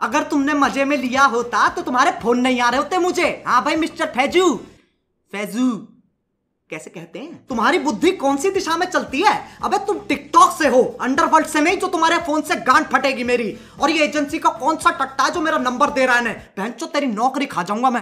अगर तुमने मज़े में लिया होता तो तुम्हारे फ़ोन नहीं आ रहे होते मुझे। हाँ भाई, मिस्टर फैजू। फैजू, कैसे कहते हैं? तुम्हारी बुद्धि कौन सी दिशा में चलती है? अबे, तुम टिकटॉक से हो, अंडरवर्ल्ड से नहीं, जो तुम्हारे फ़ोन से गांड फटेगी मेरी। और ये एजेंसी का कौन सा टट्टा जो मेरा नंबर दे रहा है बहन तेरी नौकरी खा जाऊँगा मैं।